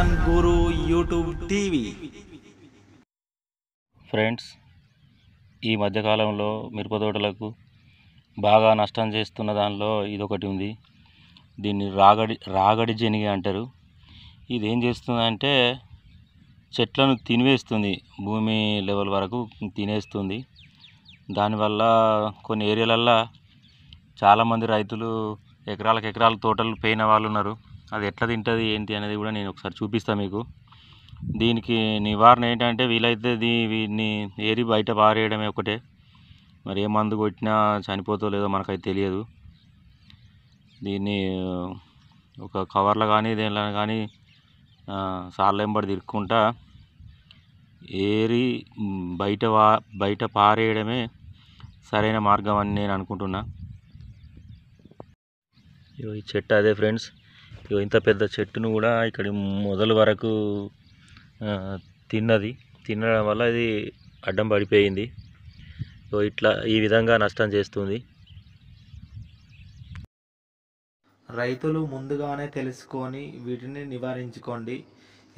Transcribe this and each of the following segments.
Kisan Guru YouTube TV friends ఈ మధ్యకాలంలో మిరప తోటలకు బాగా నష్టం చేస్తున్న దానిలో ఇదొకటి ఉంది. దీన్ని రాగడి రాగడి జనిగి అంటారు. ఇది ఏం చేస్తుందంటే చెట్లను తినివేస్తుంది. భూమి లెవెల్ వరకు తినేస్తుంది. దానివల్ల కొన్ని ఏరియాలల్లో చాలామంది రైతులు ఎకరాలకు ఎకరాల తోటలు పోయిన వాళ్ళు ఉన్నారు అది ఎట్లా తింటుంది ఏంటి అనేది కూడా నేను ఒకసారి చూపిస్తాను మీకు. దీనికి నివారణ ఏంటంటే వీలైతే దీ వీటిని ఏరి బయట పారేయడమే ఒకటే. మరి ఏ మందు కొట్టినా చనిపోతో లేదో మనకైతే తెలియదు. దీన్ని ఒక కవర్లో కానీ దేనిలో కానీ సార్లెంబడి తిరుక్కుంటా ఏరి బయట వా బయట పారేయడమే సరైన మార్గం అని నేను అనుకుంటున్నా. ఈ చెట్టు అదే ఫ్రెండ్స్. ఇంత పెద్ద చెట్టును కూడా ఇక్కడ మొదలు వరకు తిన్నది. తినడం వల్ల ఇది అడ్డం పడిపోయింది. సో ఇట్లా ఈ విధంగా నష్టం చేస్తుంది. రైతులు ముందుగానే తెలుసుకొని వీటిని నివారించుకోండి.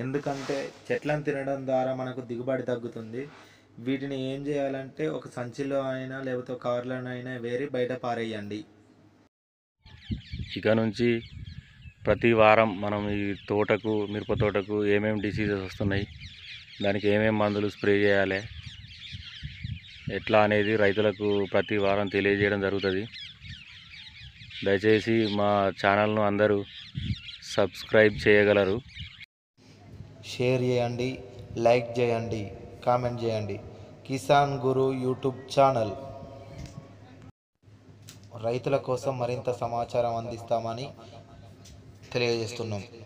ఎందుకంటే చెట్లను తినడం ద్వారా మనకు దిగుబడి తగ్గుతుంది. వీటిని ఏం చేయాలంటే ఒక సంచిలో అయినా లేకపోతే ఒక కవర్లోనైనా వేరి బయట పారేయండి. ఇక నుంచి ప్రతి వారం మనం ఈ తోటకు మిరప తోటకు ఏమేమి డిసీజెస్ వస్తున్నాయి దానికి ఏమేమి మందులు స్ప్రే చేయాలి ఎట్లా అనేది రైతులకు ప్రతి వారం తెలియజేయడం జరుగుతుంది. దయచేసి మా ఛానల్ను అందరూ సబ్స్క్రైబ్ చేయగలరు. షేర్ చేయండి లైక్ చేయండి కామెంట్ చేయండి. Kisan Guru YouTube channel. రైతుల కోసం మరింత సమాచారం అందిస్తామని creer esto no.